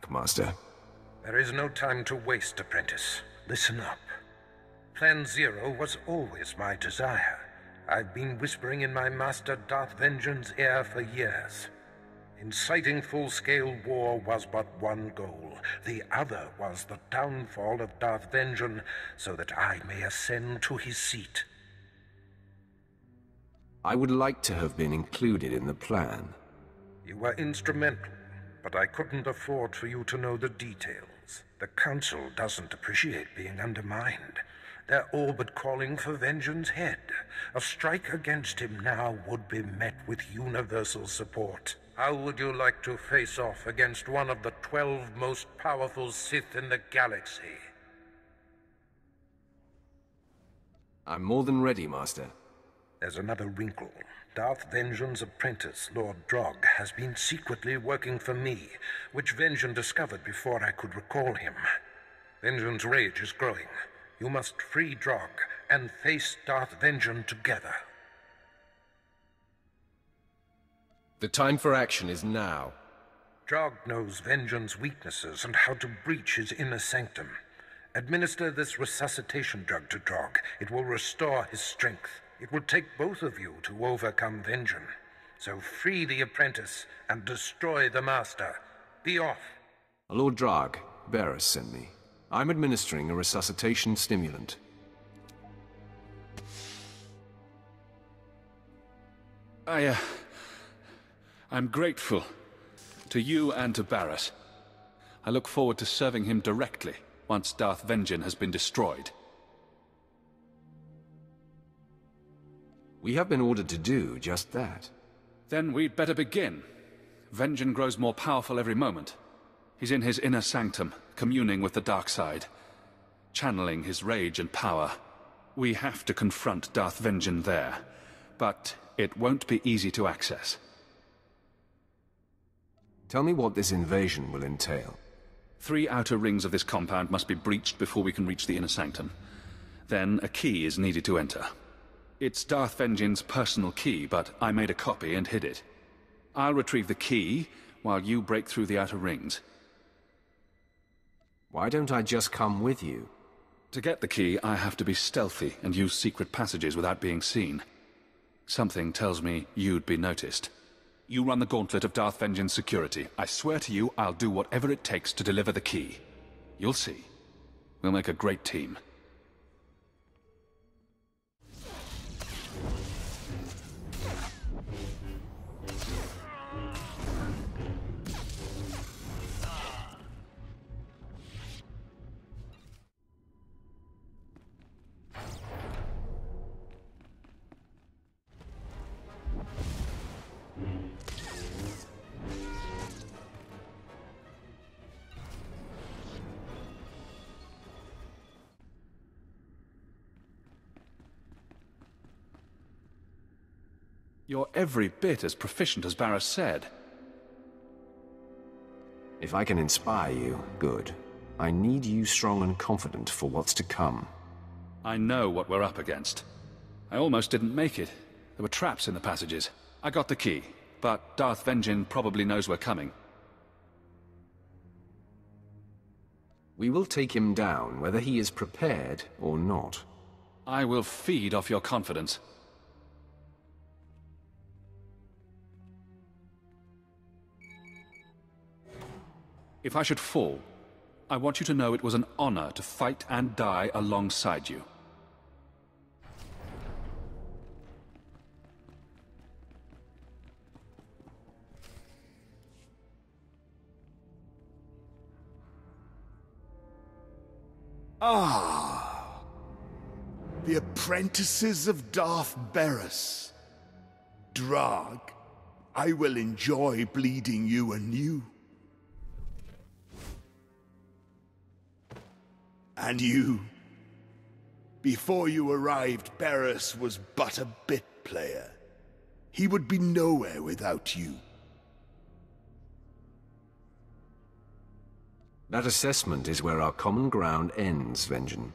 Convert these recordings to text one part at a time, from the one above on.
back, Master. There is no time to waste, apprentice. Listen up. Plan Zero was always my desire. I've been whispering in my master Darth Vengean's ear for years. Inciting full-scale war was but one goal. The other was the downfall of Darth Vengean so that I may ascend to his seat. I would like to have been included in the plan. You were instrumental, but I couldn't afford for you to know the details. The Council doesn't appreciate being undermined. They're all but calling for Vengean's head. A strike against him now would be met with universal support. How would you like to face off against one of the twelve most powerful Sith in the galaxy? I'm more than ready, Master. There's another wrinkle. Darth Vengean's apprentice, Lord Draahg, has been secretly working for me, which Vengean discovered before I could recall him. Vengean's rage is growing. You must free Draahg and face Darth Vengean together. The time for action is now. Draahg knows Vengean's weaknesses and how to breach his inner sanctum. Administer this resuscitation drug to Draahg. It will restore his strength. It will take both of you to overcome Vengean. So free the apprentice and destroy the master. Be off. Lord Draahg, Baras sent me. I'm administering a resuscitation stimulant. I, uh, I'm grateful to you and to Baras. I look forward to serving him directly once Darth Vengean has been destroyed. We have been ordered to do just that. Then we'd better begin. Vengean grows more powerful every moment. He's in his inner sanctum, communing with the dark side, channeling his rage and power. We have to confront Darth Vengean there, but it won't be easy to access. Tell me what this invasion will entail. Three outer rings of this compound must be breached before we can reach the inner sanctum. Then a key is needed to enter. It's Darth Vengean's personal key, but I made a copy and hid it. I'll retrieve the key, while you break through the outer rings. Why don't I just come with you? To get the key, I have to be stealthy and use secret passages without being seen. Something tells me you'd be noticed. You run the gauntlet of Darth Vengean's security. I swear to you, I'll do whatever it takes to deliver the key. You'll see. We'll make a great team. You're every bit as proficient as Baras said. If I can inspire you, good. I need you strong and confident for what's to come. I know what we're up against. I almost didn't make it. There were traps in the passages. I got the key, but Darth Vengean probably knows we're coming. We will take him down, whether he is prepared or not. I will feed off your confidence. If I should fall, I want you to know it was an honor to fight and die alongside you. Ah, the apprentices of Darth Baras. Draahg, I will enjoy bleeding you anew. And you. Before you arrived, Baras was but a bit player. He would be nowhere without you. That assessment is where our common ground ends, Vengean.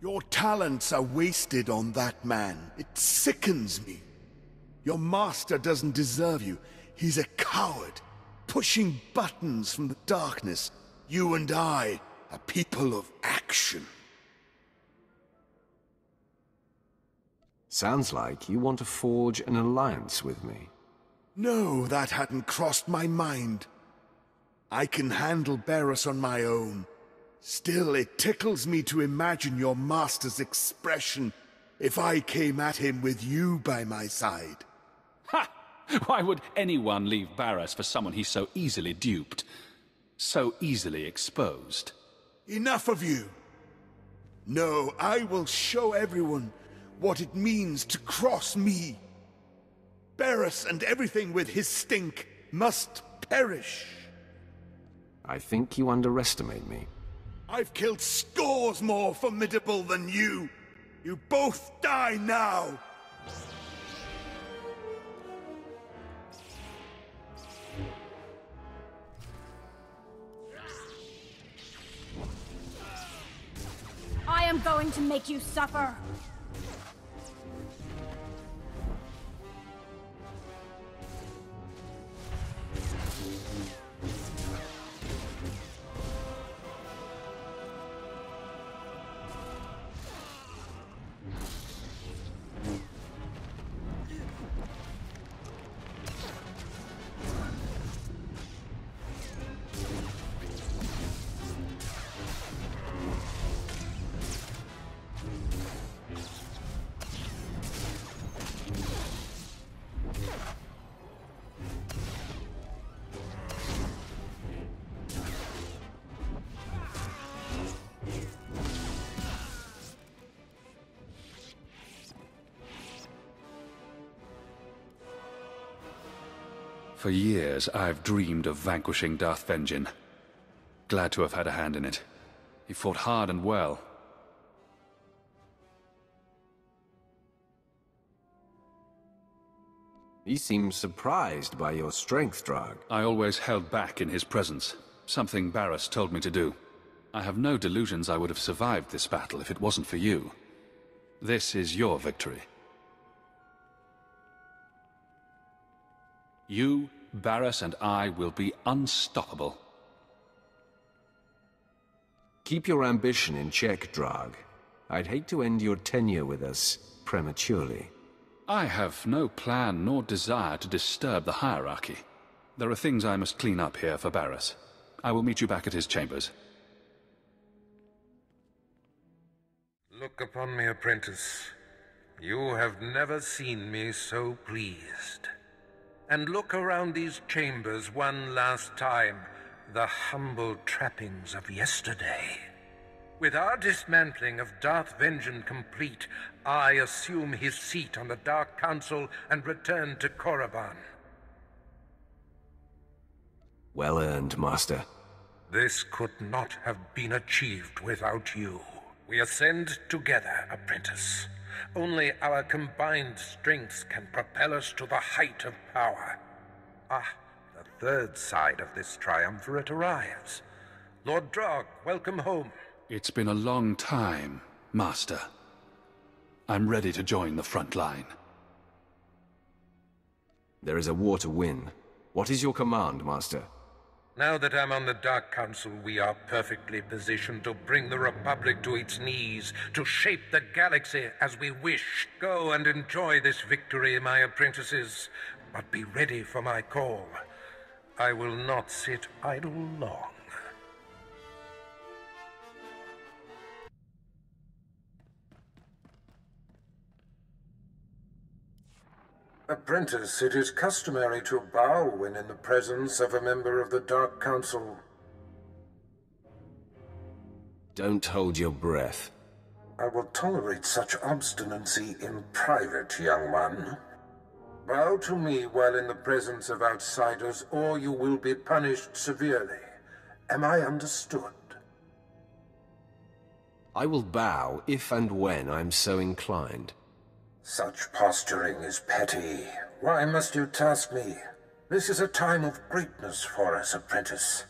Your talents are wasted on that man. It sickens me. Your master doesn't deserve you. He's a coward. pushing buttons from the darkness. You and I are people of action. Sounds like you want to forge an alliance with me. No, that hadn't crossed my mind. I can handle Baras on my own. Still, it tickles me to imagine your master's expression if I came at him with you by my side. Ha! Why would anyone leave Baras for someone he's so easily duped? So easily exposed? Enough of you! No, I will show everyone what it means to cross me. Baras and everything with his stink must perish. I think you underestimate me. I've killed scores more formidable than you. You both die now. Going to make you suffer. For years, I've dreamed of vanquishing Darth Vengeance. Glad to have had a hand in it. He fought hard and well. He seems surprised by your strength, Draahg. I always held back in his presence. Something Baras told me to do. I have no delusions I would have survived this battle if it wasn't for you. This is your victory. You, Baras, and I will be unstoppable. Keep your ambition in check, Draahg. I'd hate to end your tenure with us prematurely. I have no plan nor desire to disturb the hierarchy. There are things I must clean up here for Baras. I will meet you back at his chambers. Look upon me, apprentice. You have never seen me so pleased. And look around these chambers one last time, the humble trappings of yesterday. With our dismantling of Darth Vengeance complete, I assume his seat on the Dark Council and return to Korriban. Well earned, Master. This could not have been achieved without you. We ascend together, apprentice. Only our combined strengths can propel us to the height of power. Ah, the third side of this triumvirate arrives. Lord Draahg, welcome home. It's been a long time, Master. I'm ready to join the front line. There is a war to win. What is your command, Master? Now that I'm on the Dark Council, we are perfectly positioned to bring the Republic to its knees, to shape the galaxy as we wish. Go and enjoy this victory, my apprentices, but be ready for my call. I will not sit idle long. Apprentice, it is customary to bow when in the presence of a member of the Dark Council. Don't hold your breath. I will tolerate such obstinacy in private, young one. Bow to me while in the presence of outsiders, or you will be punished severely. Am I understood? I will bow if and when I'm so inclined. Such posturing is petty. Why must you task me? This is a time of greatness for us, apprentice.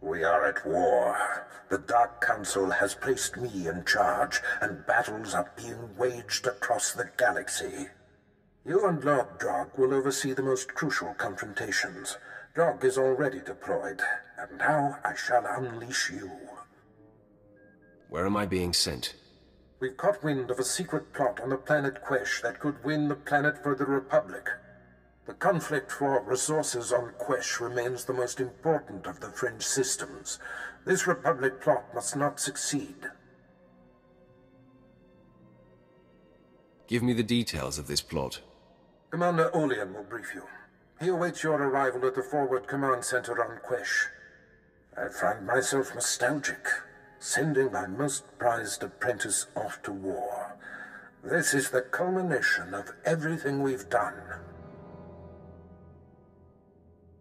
We are at war. The Dark Council has placed me in charge, and battles are being waged across the galaxy. You and Lord Draahg will oversee the most crucial confrontations. Draahg is already deployed, and now I shall unleash you. Where am I being sent? We've caught wind of a secret plot on the planet Quesh that could win the planet for the Republic. The conflict for resources on Quesh remains the most important of the fringe systems. This Republic plot must not succeed. Give me the details of this plot. Commander Olian will brief you. He awaits your arrival at the Forward Command Center on Quesh. I find myself nostalgic, sending my most prized apprentice off to war. This is the culmination of everything we've done.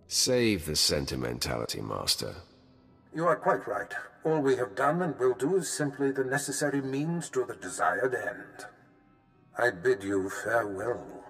Save the sentimentality, Master. You are quite right. All we have done and will do is simply the necessary means to the desired end. I bid you farewell.